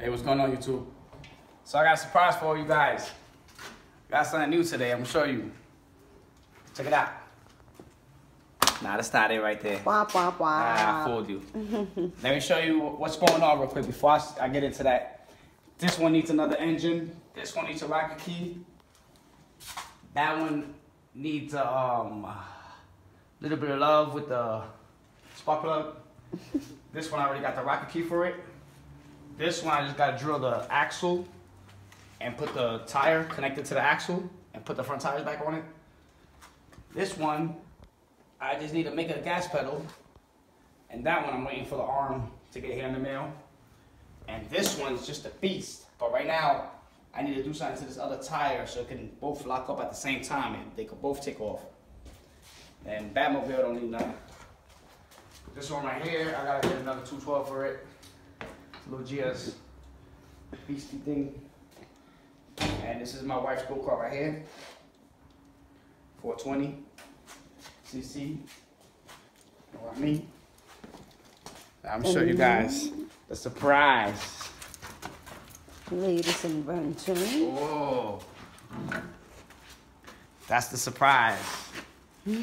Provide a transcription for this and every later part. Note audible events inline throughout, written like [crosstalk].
Hey, what's going on, YouTube? So I got a surprise for all you guys. Got something new today. I'm gonna show you. Check it out. Nah, that's not it right there. Wah, wah, wah. Ah, I fooled you. [laughs] Let me show you what's going on real quick before I, I get into that. This one needs another engine. This one needs a rocket key. That one needs a um, little bit of love with the spark plug. [laughs] this one I already got the rocket key for it. This one I just gotta drill the axle and put the tire connected to the axle and put the front tires back on it. This one, I just need to make a gas pedal. And that one I'm waiting for the arm to get here in the mail. And this one's just a beast. But right now, I need to do something to this other tire so it can both lock up at the same time and they could both take off. And Batmobile don't need nothing. This one right here, I gotta get another 212 for it. It's a little GS beastie thing. And this is my wife's go-kart right here. 420 cc. What I mean? I'm show you guys the surprise. Latest invention. Whoa. That's the surprise. [laughs] nah,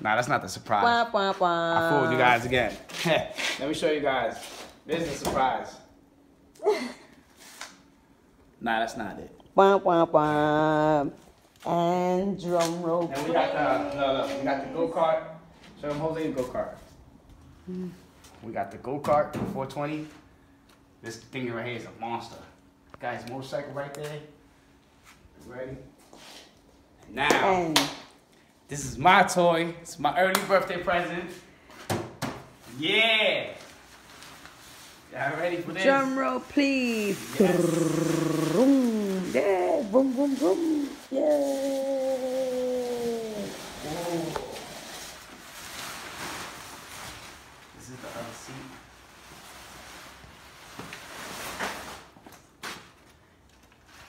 that's not the surprise. Wah, wah, wah. I fooled you guys again. [laughs] Let me show you guys. This is the surprise. nah, that's not it. Wah, wah, wah. And drum roll. And we got the no, no, we got the go kart. Show them Jose the go kart. We got the go kart 420. This thing right here is a monster. Guy's motorcycle right there. Ready? And now And this is my toy. It's my early birthday present. Yeah. Y'all ready for this? drum roll, please. Yes. Vroom. Yeah, boom, boom, boom. Yeah. Whoa. This is the other seat.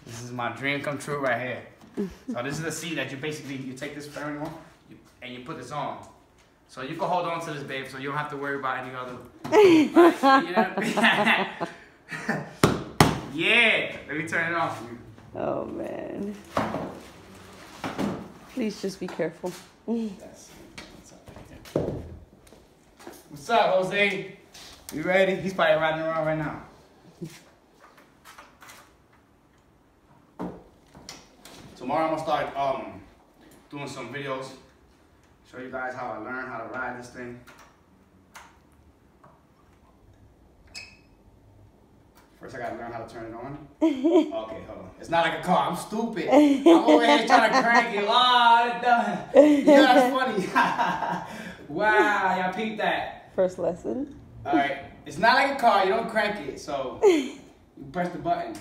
This is my dream come true right here. [laughs] so this is the seat that you basically you take this bearing on and you put this on. So you can hold on to this babe so you don't have to worry about any other? [laughs] [laughs] Yeah, let me turn it off for you. Oh, man. Please just be careful. What's up. What's up, Jose? You ready? He's probably riding around right now. Tomorrow I'm gonna start um doing some videos, show you guys how I learned how to ride this thing. First I gotta learn how to turn it on. [laughs] Okay, hold on. It's not like a car. I'm stupid. I'm over here trying to crank it. Oh, done. That's funny. [laughs] wow, y'all peeped that. First lesson. All right, it's not like a car. You don't crank it, so you press the button.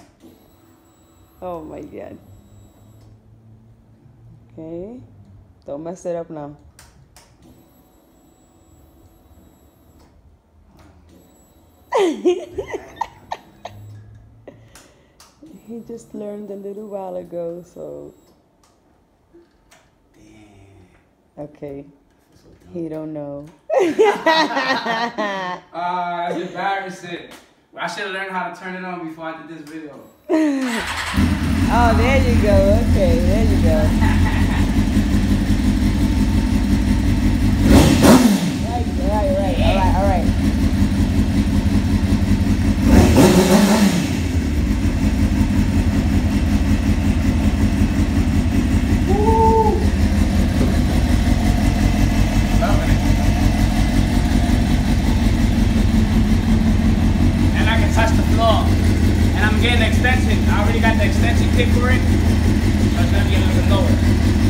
Oh, my God. Okay. Don't mess it up now. [laughs] he just learned a little while ago, so Damn. okay. He don't know. Ah, [laughs] it's embarrassing. I should have learned how to turn it on before I did this video. [laughs] Oh, there you go. Okay, there you go. I already got the extension kit for it. So it's gonna be a lower.